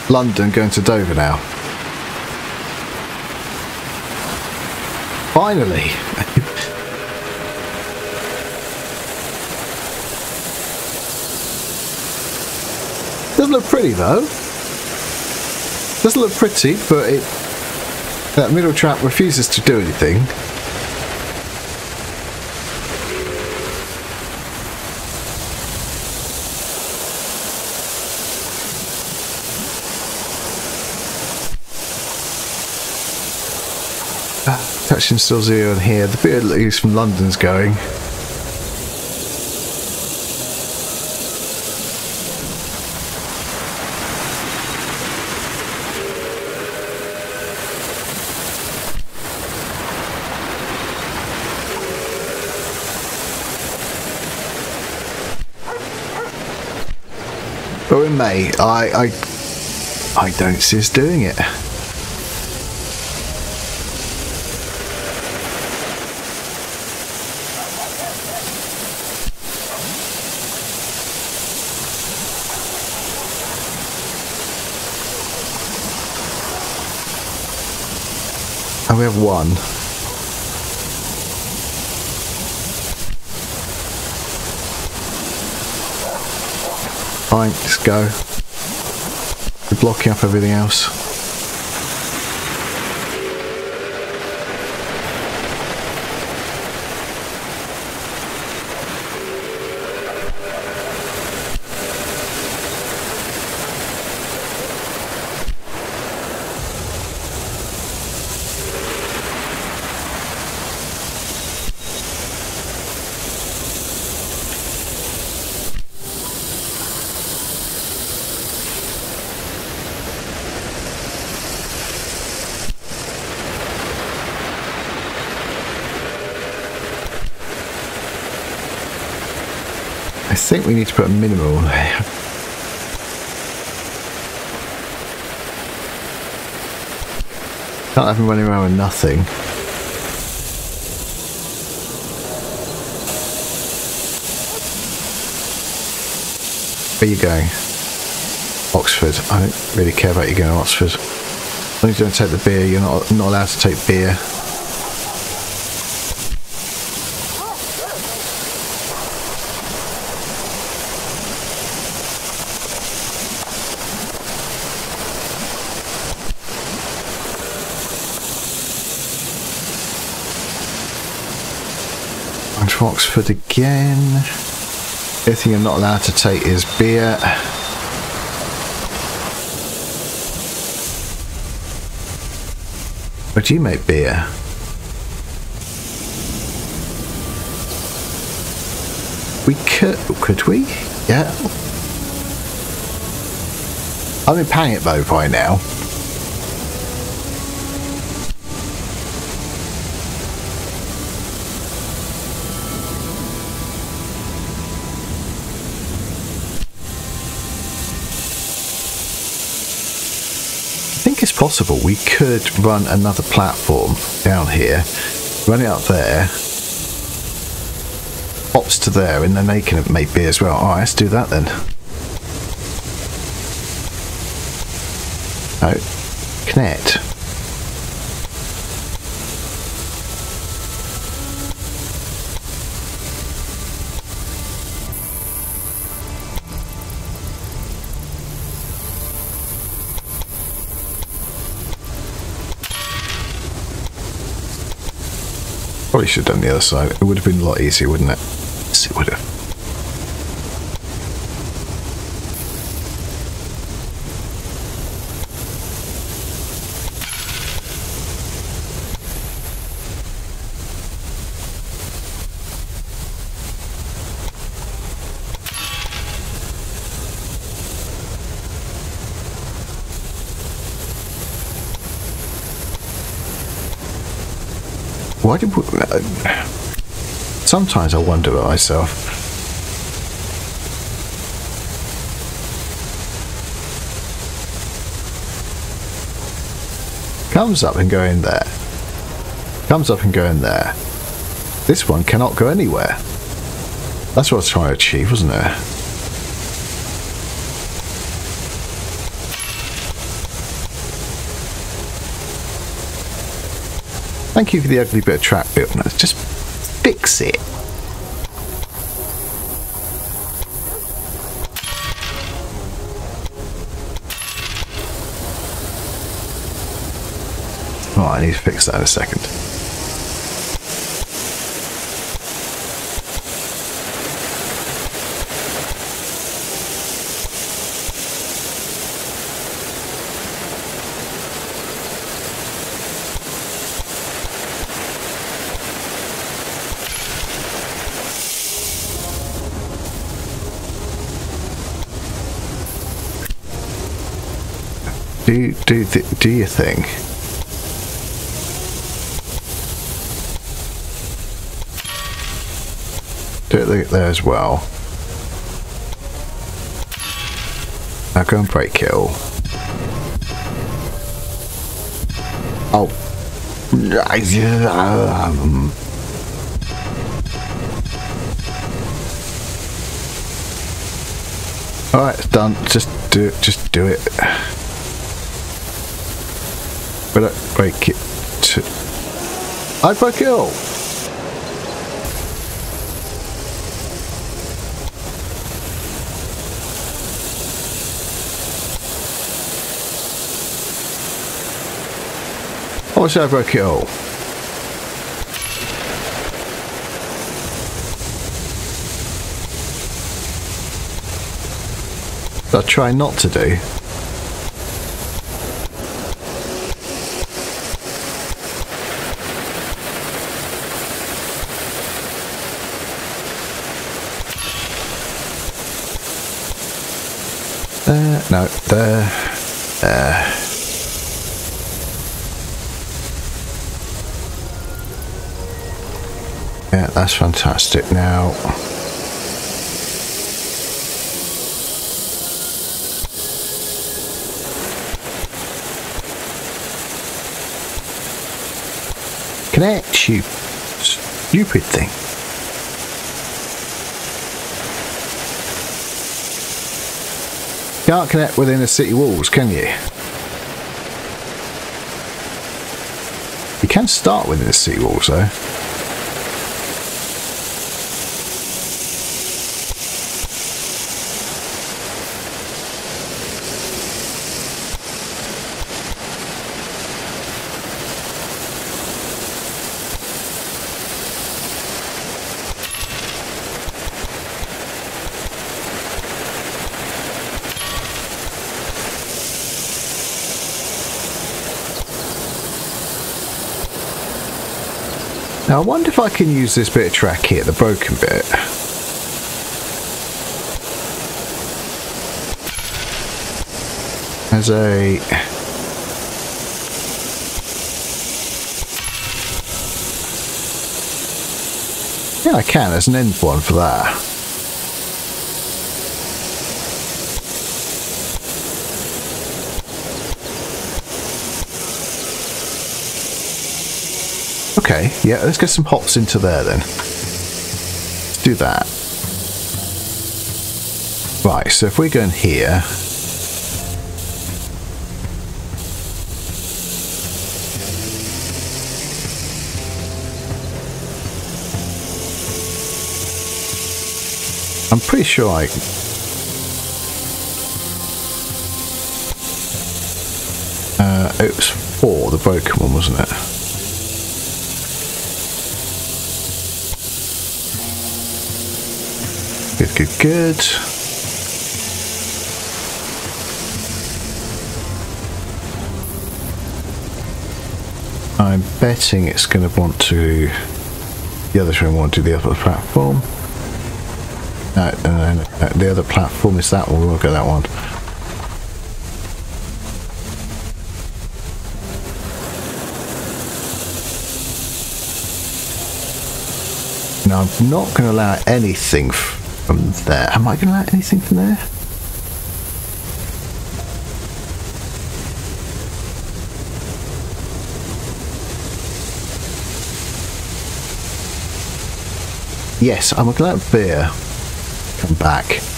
London going to Dover now. Finally. Doesn't look pretty though. Doesn't look pretty, but it that middle trap refuses to do anything. Touching still zero in here. The beer at least from London's going. May, I, I, I don't see us doing it. And we have one. Fine, just go. We're blocking up everything else. Think we need to put a minimal there. Can't have him running around with nothing. Where are you going? Oxford. I don't really care about you going to Oxford. As long as you don't take the beer, you're not not allowed to take beer. Oxford again. The thing you're not allowed to take is beer. But do you make beer? We could, could we? Yeah. I'm in panic mode right now. Possible we could run another platform down here, run it up there, hops to there, and then they can make beer as well. Alright, let's do that then. No, connect. Probably should have done the other side. It would have been a lot easier, wouldn't it? Yes, it would have. Why did we, sometimes I wonder about myself. Comes up and go in there. Comes up and go in there. This one cannot go anywhere. That's what I was trying to achieve, wasn't it? Thank you for the ugly bit of track bit. Just fix it. Oh, I need to fix that in a second. Do do your thing. Do it there as well. Now go and break all. Oh. Um. Alright, it's done. Just do it. Just do it. But I break it. I broke it all. I it all. I try not to do. There, there. Yeah, that's fantastic. Now, connect, you stupid thing. Can't connect within the city walls, can you? You can start within the city walls, though. Now I wonder if I can use this bit of track here, the broken bit. As a... Yeah, I can. There's an end one for that. Okay, yeah, let's get some hops into there then. Let's do that. Right, so if we go in here... I'm pretty sure I... Uh, it was four, the broken one, wasn't it? Good, good. I'm betting it's going to want to. The other train want to do the other platform. No, no, the other platform is that one. We'll go that one. Now, I'm not going to allow anything from there. Am I going to allow anything from there? Yes, I'm going to let beer come back.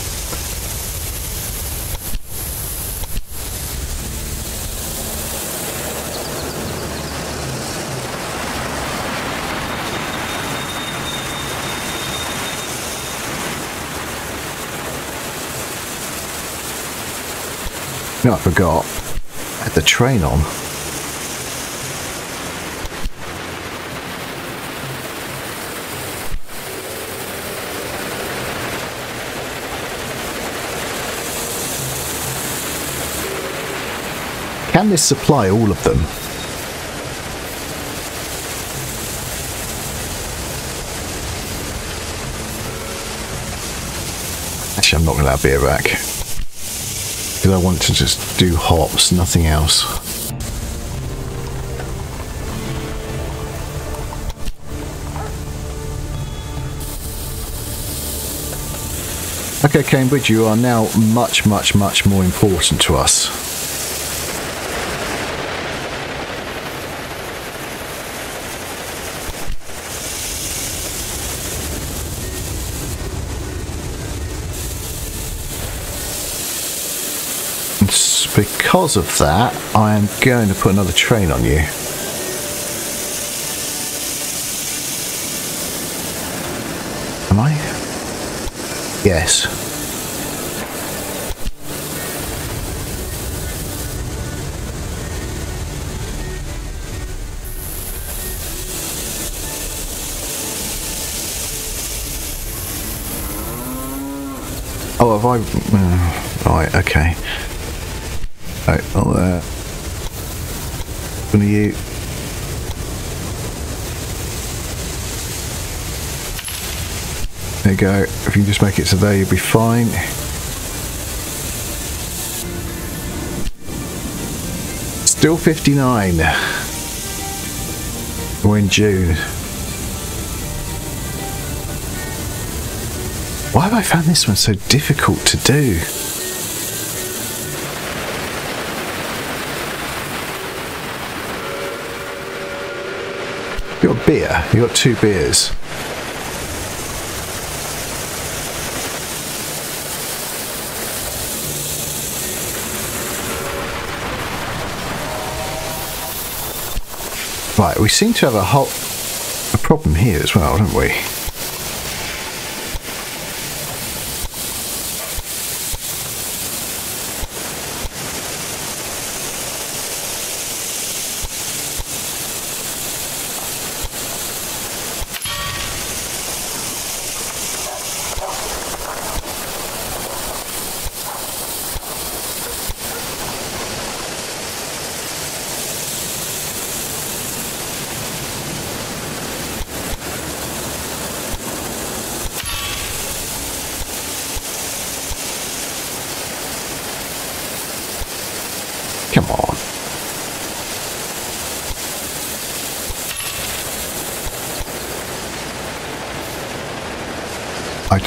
No, I forgot. I had the train on. Can this supply all of them? Actually, I'm not going to have beer back. Because I want to just do hops, nothing else. Okay, Cambridge, you are now much, much, much more important to us. Because of that, I am going to put another train on you. Am I? Yes. Oh, have I? Uh, right, okay. Right, I'll, uh, one of you. There you go. If you can just make it so there, you'll be fine. Still 59. We're in June. Why have I found this one so difficult to do? Beer. You got two beers. Right, we seem to have a whole a problem here as well, don't we?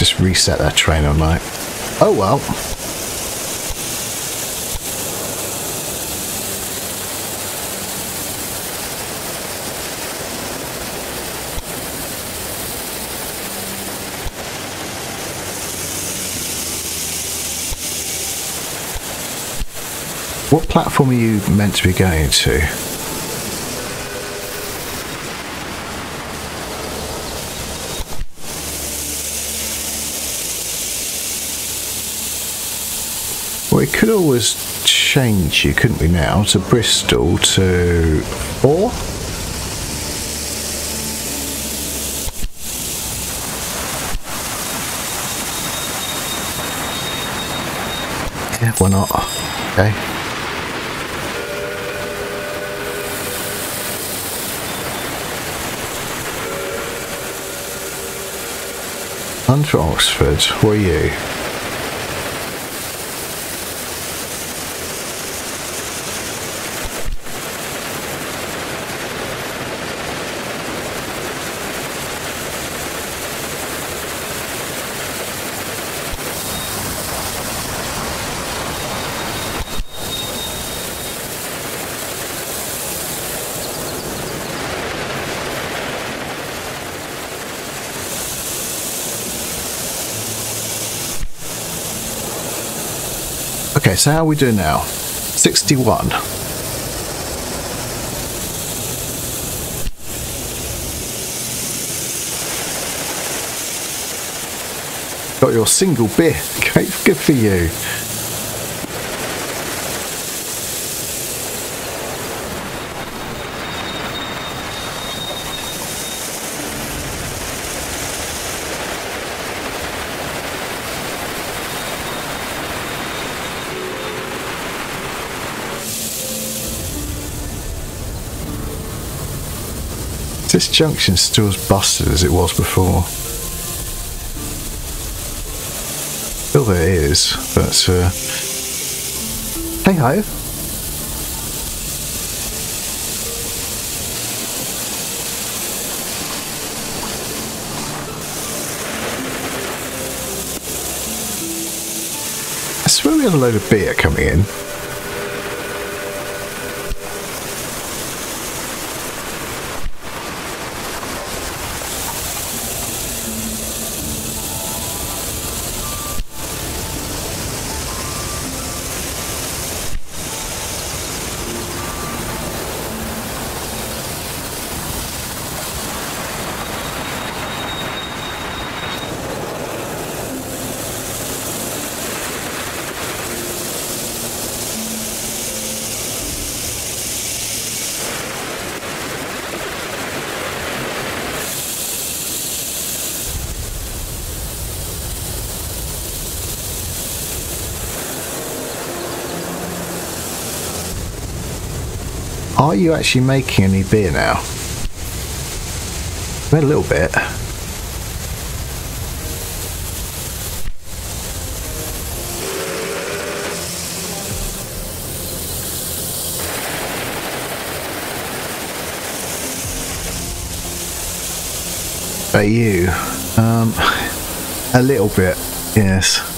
Just reset that train on night. Oh well. What platform are you meant to be going to? We could always change you, couldn't we, now, to Bristol to four? Yeah, why not? Okay. Hunter Oxford, where are you? Okay, so how are we doing now? 61. Got your single beer. Okay, good for you. This junction still as busted as it was before. Still there is, but uh, hey ho. I swear we had a load of beer coming in. Are you actually making any beer now? Made a little bit. But you, um, a little bit, yes.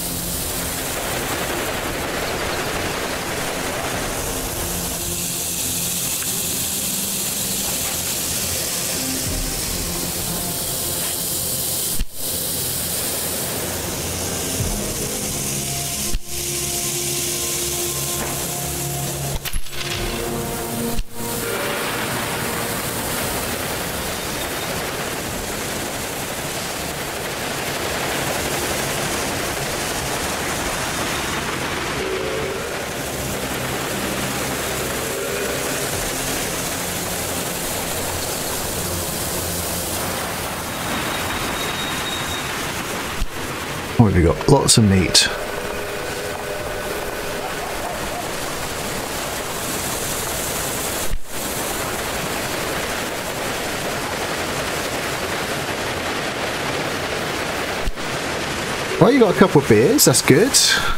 Of meat. Well, you got a couple of beers, that's good.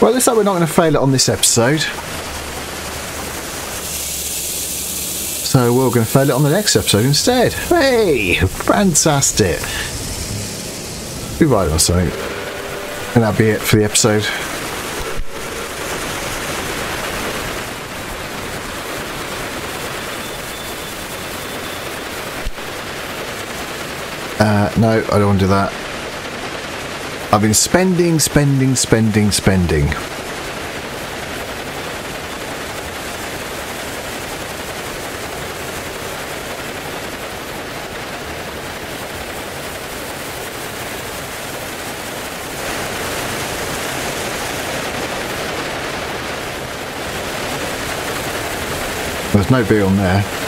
Well, it looks like we're not going to fail it on this episode. So we're going to fail it on the next episode instead. Hey, fantastic. Be right on something. And that'll be it for the episode. Uh, no, I don't want to do that. I've been spending, spending, spending, spending. There's no beer on there.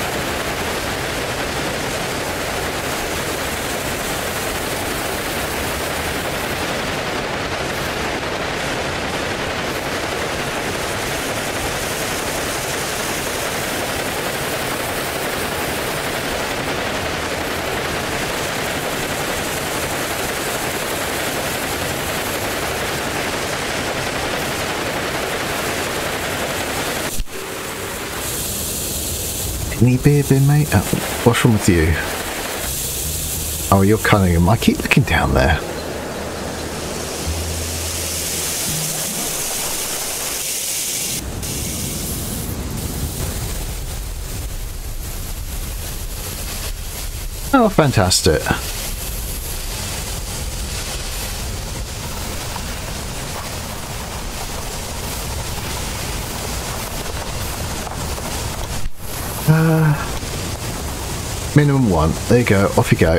Any beer bin, mate? Oh, what's wrong with you? Oh, you're Cunningham. I keep looking down there. Oh, fantastic. Minimum one. There you go. Off you go.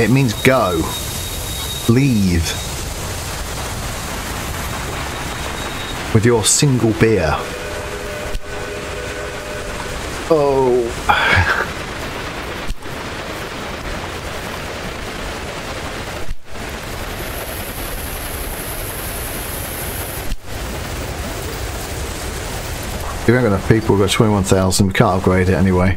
It means go. Leave. With your single beer. Oh. We haven't got enough people, we've got 21,000, we can't upgrade it anyway.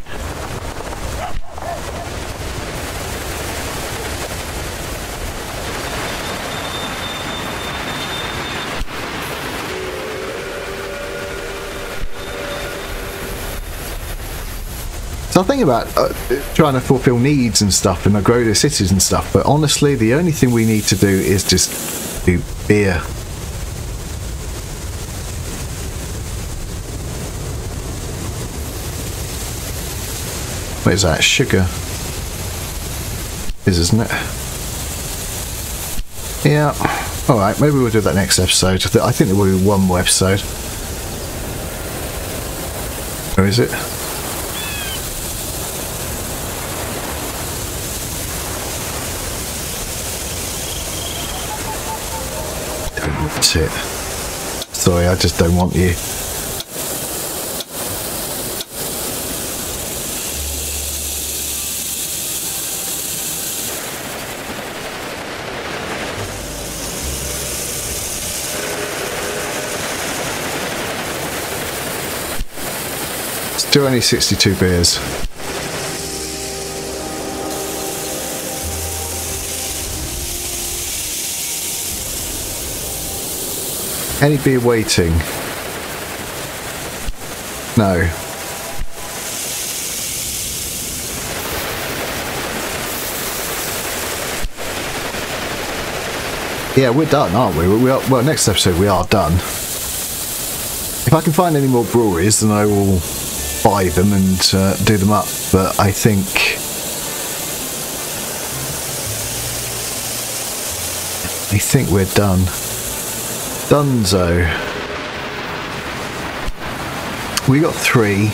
So I think about uh, trying to fulfill needs and stuff and grow the cities and stuff, but honestly, the only thing we need to do is just do beer. What is that? Sugar. Is, isn't it? Yeah. Alright, maybe we'll do that next episode. I think there will be one more episode. Where is it? That's it. Sorry, I just don't want you. Still only 62 beers. Any beer waiting? No. Yeah, we're done, aren't we? we are, well, next episode we are done. If I can find any more breweries, then I will buy them and uh, do them up. But I think I think we're done. Dunzo. We got three.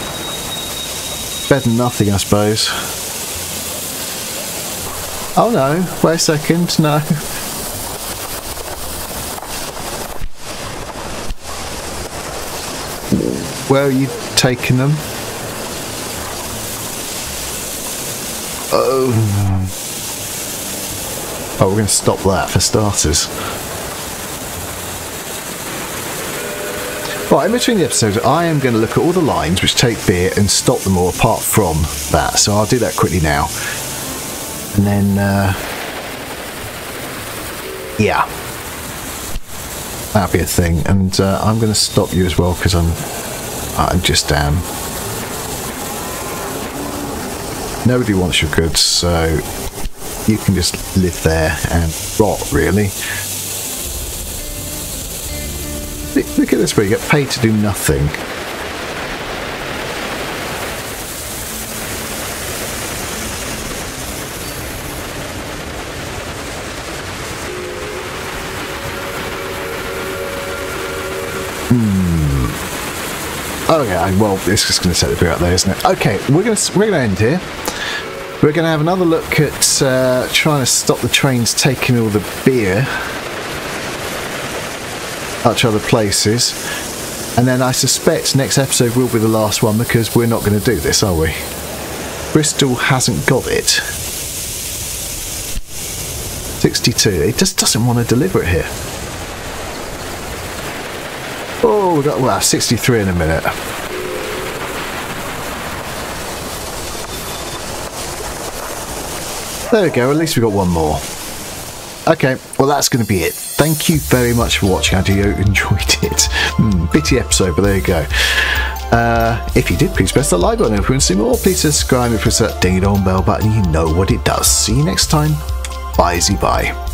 Better than nothing, I suppose. Oh no, wait a second, no. Where are you taking them? Oh. Oh, we're going to stop that for starters. Right, in between the episodes, I am going to look at all the lines which take beer and stop them all apart from that. So I'll do that quickly now. And then, uh, yeah, that'll be a thing. And uh, I'm going to stop you as well because I'm, I'm just damn. Nobody wants your goods, so you can just live there and rot, really. Look at this, where you get paid to do nothing. Hmm. Oh yeah, well, it's just going to set the beer out there, isn't it? Okay, we're going to we're going to end here. We're going to have another look at uh, trying to stop the trains taking all the beer out to other places. And then I suspect next episode will be the last one because we're not going to do this, are we? Bristol hasn't got it. 62. It just doesn't want to deliver it here. Oh, we got well, 63 in a minute. There we go, at least we got one more. Okay, well that's going to be it. Thank you very much for watching. I do enjoyed it. Mm, bitty episode, but there you go. Uh, if you did, please press the like button. If you want to see more, please subscribe and press that ding dong bell button. You know what it does. See you next time. Bye, bye.